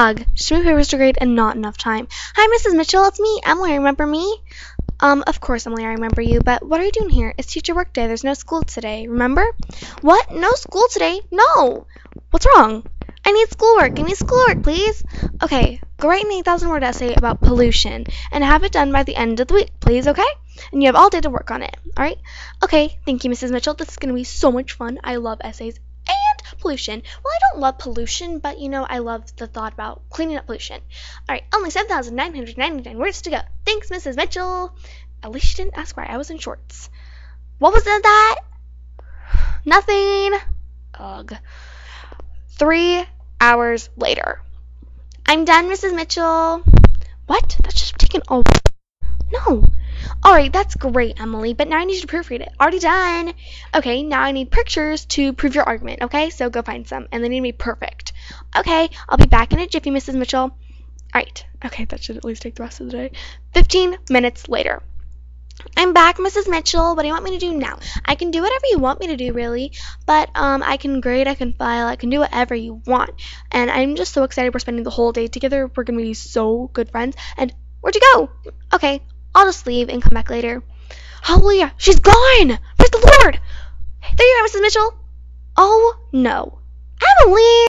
Ugh, just many papers to grade and not enough time. Hi, Mrs. Mitchell, it's me, Emily. Remember me? Um, of course, Emily, I remember you, but what are you doing here? It's teacher work day. There's no school today, remember? What? No school today? No! What's wrong? I need schoolwork. I need schoolwork, please. Okay, go write an 8,000 word essay about pollution and have it done by the end of the week, please, okay? And you have all day to work on it, alright? Okay, thank you, Mrs. Mitchell. This is going to be so much fun. I love essays pollution. Well, I don't love pollution, but you know, I love the thought about cleaning up pollution. Alright, only 7,999 words to go. Thanks, Mrs. Mitchell. At least she didn't ask why I was in shorts. What was that? Nothing. Ugh. Three hours later. I'm done, Mrs. Mitchell. What? That's just taken a. No. Alright, that's great, Emily, but now I need you to proofread it. Already done. Okay, now I need pictures to prove your argument, okay? So go find some, and they need to be perfect. Okay, I'll be back in a jiffy, Mrs. Mitchell. Alright, okay, that should at least take the rest of the day. 15 minutes later. I'm back, Mrs. Mitchell. What do you want me to do now? I can do whatever you want me to do, really. But um, I can grade, I can file, I can do whatever you want. And I'm just so excited we're spending the whole day together. We're gonna be so good friends. And where'd you go? Okay, I'll just leave and come back later. Hallelujah! She's gone! Praise the Lord! There you are, Mrs. Mitchell. Oh no, Emily!